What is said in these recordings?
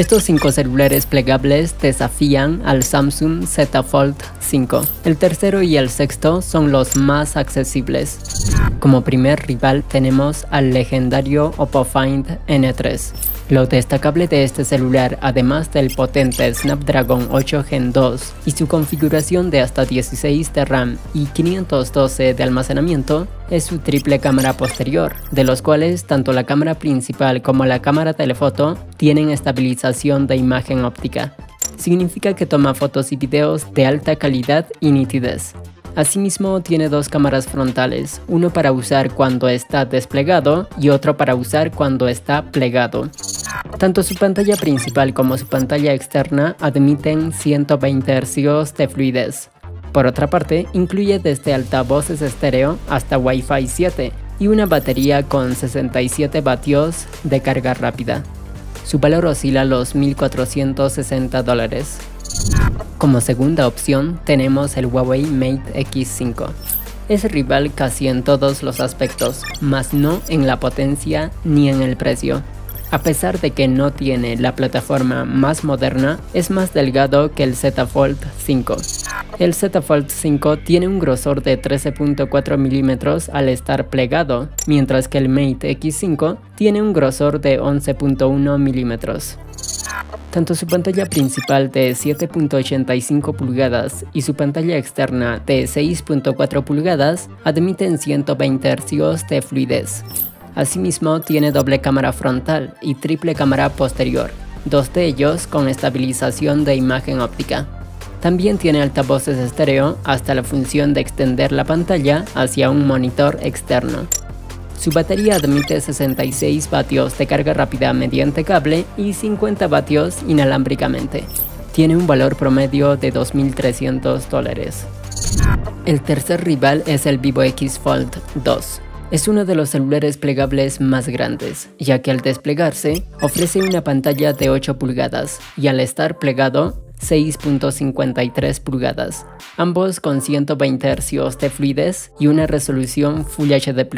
Estos cinco celulares plegables desafían al Samsung Z Fold 5. El tercero y el sexto son los más accesibles. Como primer rival tenemos al legendario Oppo Find N3. Lo destacable de este celular, además del potente Snapdragon 8 Gen 2 y su configuración de hasta 16 de RAM y 512 de almacenamiento, es su triple cámara posterior, de los cuales tanto la cámara principal como la cámara telefoto tienen estabilización de imagen óptica. Significa que toma fotos y videos de alta calidad y nitidez. Asimismo tiene dos cámaras frontales, uno para usar cuando está desplegado y otro para usar cuando está plegado. Tanto su pantalla principal como su pantalla externa admiten 120 Hz de fluidez. Por otra parte, incluye desde altavoces estéreo hasta Wi-Fi 7 y una batería con 67 vatios de carga rápida. Su valor oscila los 1.460 dólares. Como segunda opción tenemos el Huawei Mate X5. Es rival casi en todos los aspectos, mas no en la potencia ni en el precio. A pesar de que no tiene la plataforma más moderna, es más delgado que el Z Fold 5. El Z Fold 5 tiene un grosor de 13.4 mm al estar plegado, mientras que el Mate X5 tiene un grosor de 11.1 mm. Tanto su pantalla principal de 7.85 pulgadas y su pantalla externa de 6.4 pulgadas admiten 120 Hz de fluidez. Asimismo tiene doble cámara frontal y triple cámara posterior, dos de ellos con estabilización de imagen óptica. También tiene altavoces estéreo hasta la función de extender la pantalla hacia un monitor externo. Su batería admite 66 vatios de carga rápida mediante cable y 50 vatios inalámbricamente. Tiene un valor promedio de 2.300 dólares. El tercer rival es el Vivo X Fold 2. Es uno de los celulares plegables más grandes, ya que al desplegarse ofrece una pantalla de 8 pulgadas y al estar plegado 6.53 pulgadas, ambos con 120 Hz de fluidez y una resolución Full HD+.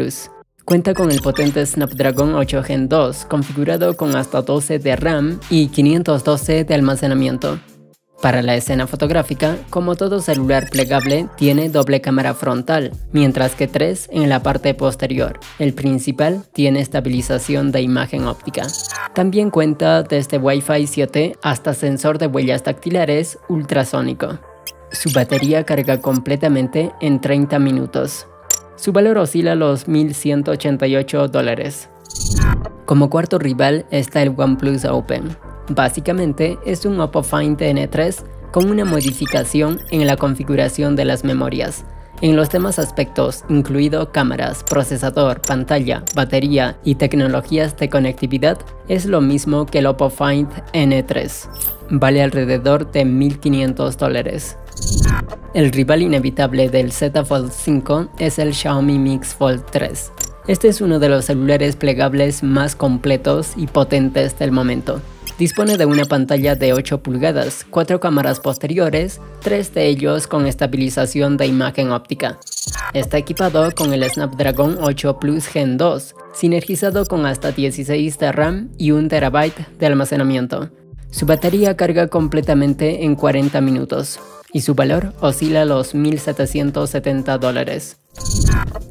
Cuenta con el potente Snapdragon 8 Gen 2 configurado con hasta 12 de RAM y 512 de almacenamiento. Para la escena fotográfica, como todo celular plegable, tiene doble cámara frontal, mientras que tres en la parte posterior. El principal tiene estabilización de imagen óptica. También cuenta desde Wi-Fi 7 hasta sensor de huellas dactilares ultrasónico. Su batería carga completamente en 30 minutos. Su valor oscila los 1.188 dólares. Como cuarto rival está el OnePlus Open, Básicamente es un Oppo Find N3 con una modificación en la configuración de las memorias. En los demás aspectos, incluido cámaras, procesador, pantalla, batería y tecnologías de conectividad, es lo mismo que el Oppo Find N3. Vale alrededor de 1.500 dólares. El rival inevitable del Z Fold 5 es el Xiaomi Mix Fold 3. Este es uno de los celulares plegables más completos y potentes del momento. Dispone de una pantalla de 8 pulgadas, 4 cámaras posteriores, 3 de ellos con estabilización de imagen óptica. Está equipado con el Snapdragon 8 Plus Gen 2, sinergizado con hasta 16 de RAM y 1 TB de almacenamiento. Su batería carga completamente en 40 minutos y su valor oscila a los 1.770 dólares.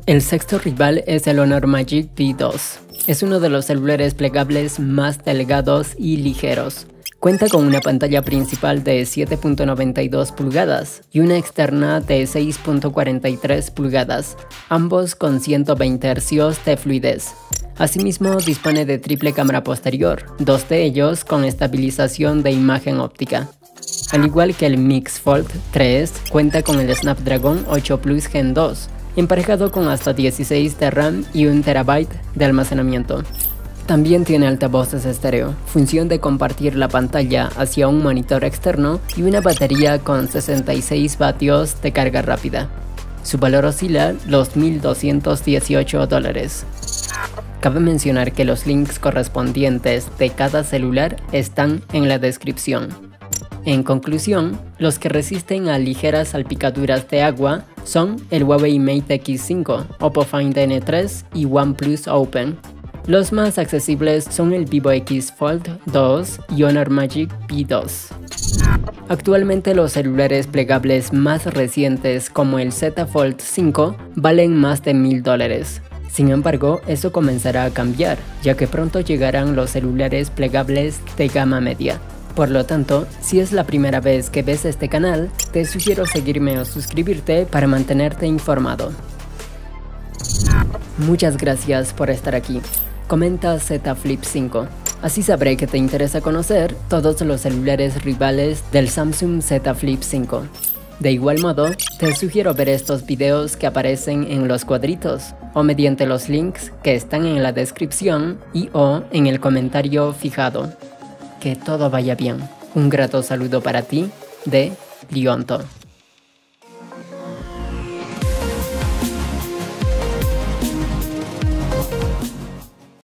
El sexto rival es el Honor Magic V2. Es uno de los celulares plegables más delgados y ligeros. Cuenta con una pantalla principal de 7.92 pulgadas y una externa de 6.43 pulgadas, ambos con 120 Hz de fluidez. Asimismo dispone de triple cámara posterior, dos de ellos con estabilización de imagen óptica. Al igual que el Mix Fold 3, cuenta con el Snapdragon 8 Plus Gen 2, emparejado con hasta 16 de RAM y 1 TB de almacenamiento. También tiene altavoces estéreo, función de compartir la pantalla hacia un monitor externo y una batería con 66 vatios de carga rápida. Su valor oscila los 1.218 dólares. Cabe mencionar que los links correspondientes de cada celular están en la descripción. En conclusión, los que resisten a ligeras salpicaduras de agua son el Huawei Mate X5, Oppo Find N3 y OnePlus Open. Los más accesibles son el Vivo X Fold 2 y Honor Magic P2. Actualmente los celulares plegables más recientes como el Z Fold 5 valen más de mil dólares. Sin embargo, eso comenzará a cambiar, ya que pronto llegarán los celulares plegables de gama media. Por lo tanto, si es la primera vez que ves este canal, te sugiero seguirme o suscribirte para mantenerte informado. Muchas gracias por estar aquí. Comenta Z Flip 5. Así sabré que te interesa conocer todos los celulares rivales del Samsung Z Flip 5. De igual modo, te sugiero ver estos videos que aparecen en los cuadritos o mediante los links que están en la descripción y o en el comentario fijado. Que todo vaya bien. Un grato saludo para ti de Lionto.